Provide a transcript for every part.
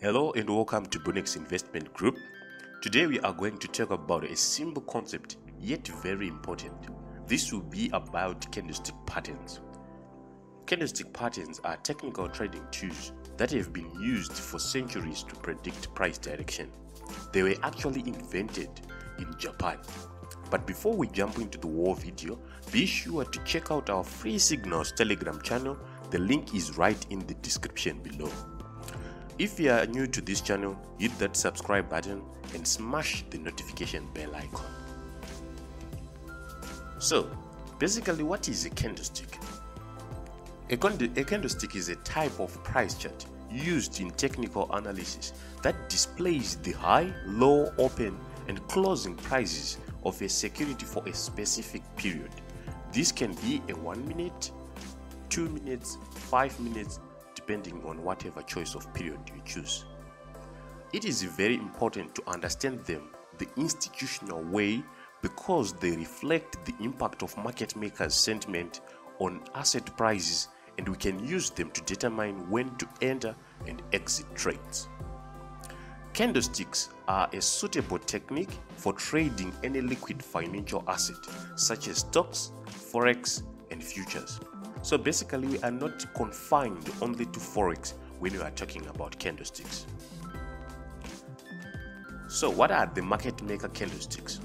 Hello and welcome to Bunnex Investment Group. Today we are going to talk about a simple concept yet very important. This will be about candlestick patterns. Candlestick patterns are technical trading tools that have been used for centuries to predict price direction. They were actually invented in Japan. But before we jump into the war video, be sure to check out our free signals telegram channel. The link is right in the description below. If you are new to this channel, hit that subscribe button and smash the notification bell icon. So, basically what is a candlestick? A, candlestick is a type of price chart used in technical analysis that displays the high, low, open, and closing prices of a security for a specific period. This can be a 1 minute, 2 minutes, 5 minutes, depending on whatever choice of period you choose. It is very important to understand them the institutional way because they reflect the impact of market makers' sentiment on asset prices and we can use them to determine when to enter and exit trades. Candlesticks are a suitable technique for trading any liquid financial asset such as stocks, forex, and futures. So basically, we are not confined only to forex when we are talking about candlesticks. So, what are the market maker candlesticks?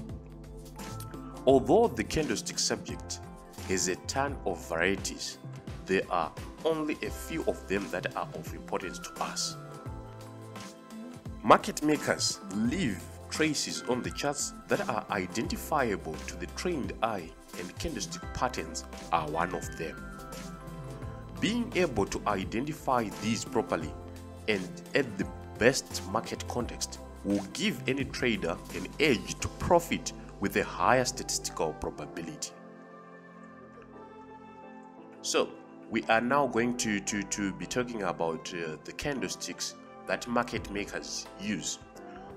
Although the candlestick subject has a ton of varieties, there are only a few of them that are of importance to us. Market makers leave traces on the charts that are identifiable to the trained eye and candlestick patterns are one of them. Being able to identify these properly and at the best market context will give any trader an edge to profit with a higher statistical probability. So, we are now going to, to, to be talking about uh, the candlesticks that market makers use.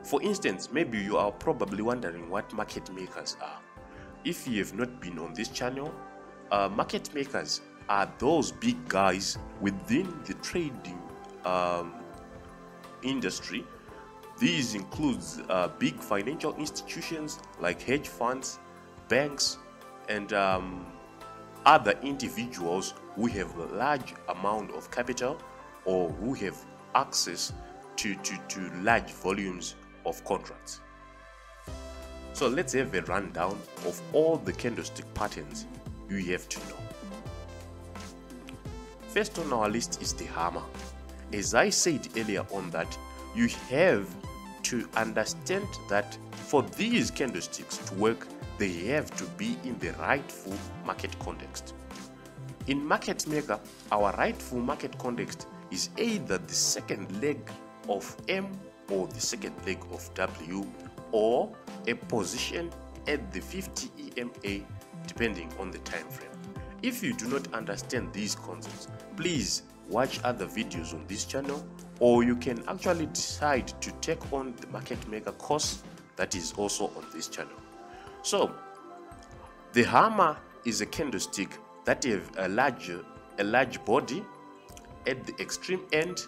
For instance, maybe you are probably wondering what market makers are. If you have not been on this channel, uh, market makers are those big guys within the trading um, industry these includes uh, big financial institutions like hedge funds, banks, and um, other individuals who have a large amount of capital or who have access to, to, to large volumes of contracts. So let's have a rundown of all the candlestick patterns you have to know. First on our list is the hammer. As I said earlier on that you have to understand that for these candlesticks to work, they have to be in the rightful market context. In market maker, our rightful market context is either the second leg of M or the second leg of W or a position at the 50 EMA depending on the time frame. If you do not understand these concepts, please watch other videos on this channel or you can actually decide to take on the market maker course that is also on this channel. So the hammer is a candlestick that a large a large body at the extreme end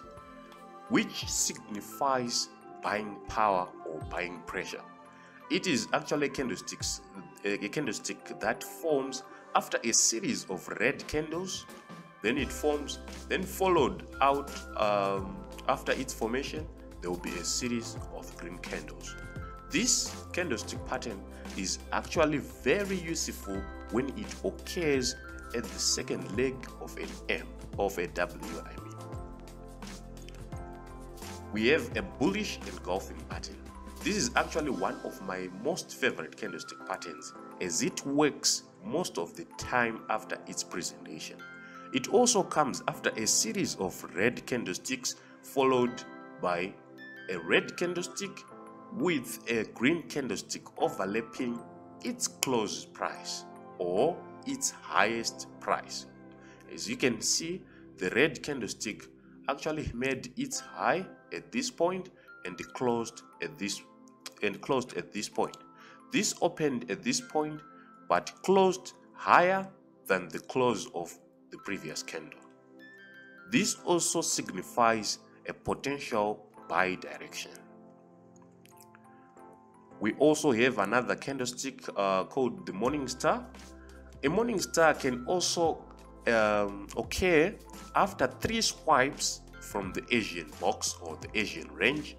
which signifies buying power or buying pressure. It is actually candlesticks a candlestick that forms after a series of red candles then it forms then followed out um, after its formation there will be a series of green candles. This candlestick pattern is actually very useful when it occurs at the second leg of an M of a W I mean. We have a bullish engulfing pattern. This is actually one of my most favorite candlestick patterns as it works most of the time after its presentation it also comes after a series of red candlesticks followed by a red candlestick with a green candlestick overlapping its close price or its highest price. As you can see, the red candlestick actually made its high at this point and closed at this and closed at this point. This opened at this point but closed higher than the close of the previous candle. This also signifies a potential buy direction. We also have another candlestick uh, called the Morning Star. A Morning Star can also um, occur after three swipes from the Asian box or the Asian range.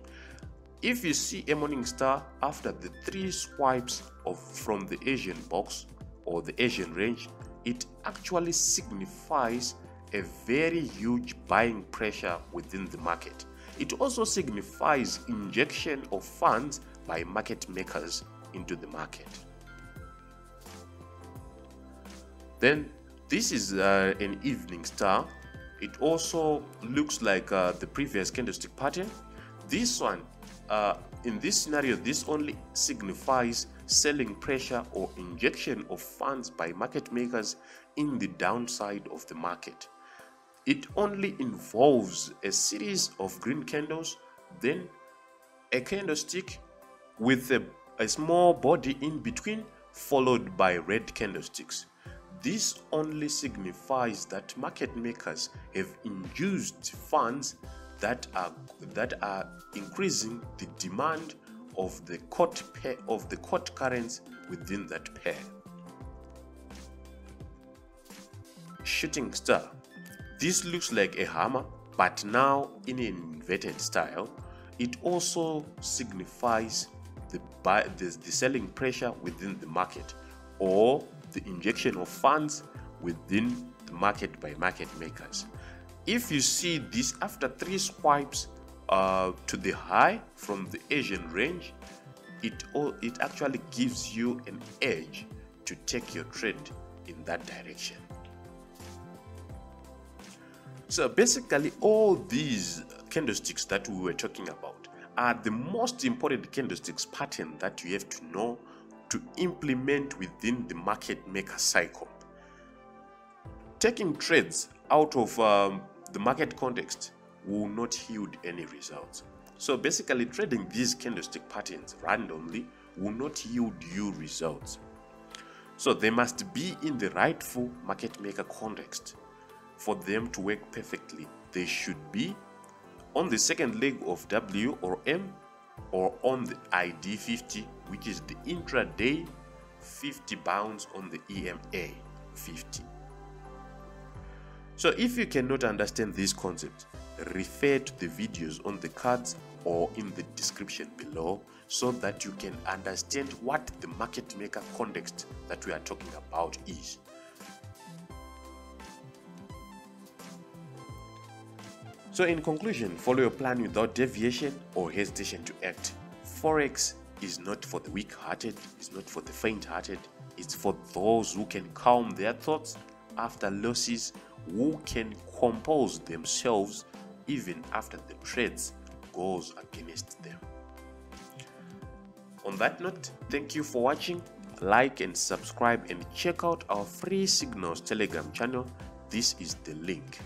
If you see a Morning Star after the three swipes of from the Asian box or the Asian range, it actually signifies a very huge buying pressure within the market. It also signifies injection of funds by market makers into the market. Then this is uh, an evening star. It also looks like uh, the previous candlestick pattern. This one, uh, in this scenario, this only signifies selling pressure or injection of funds by market makers in the downside of the market. It only involves a series of green candles, then a candlestick with a, a small body in between, followed by red candlesticks. This only signifies that market makers have induced funds that are that are increasing the demand of the court pair of the court currents within that pair. Shooting star. This looks like a hammer, but now in an inverted style. It also signifies the, buy, the, the selling pressure within the market or the injection of funds within the market by market makers. If you see this after three swipes uh, to the high from the Asian range, it, all, it actually gives you an edge to take your trade in that direction. So basically all these candlesticks that we were talking about are the most important candlesticks pattern that you have to know to implement within the market maker cycle. Taking trades out of um, the market context will not yield any results. So basically trading these candlestick patterns randomly will not yield you results. So they must be in the rightful market maker context. For them to work perfectly, they should be on the second leg of W or M or on the ID50 which is the intraday 50 bounds on the EMA 50. So if you cannot understand this concept, refer to the videos on the cards or in the description below so that you can understand what the market maker context that we are talking about is. So in conclusion, follow your plan without deviation or hesitation to act. Forex is not for the weak-hearted, it's not for the faint-hearted, it's for those who can calm their thoughts after losses, who can compose themselves even after the trades goes against them. On that note, thank you for watching. Like and subscribe and check out our free signals telegram channel. This is the link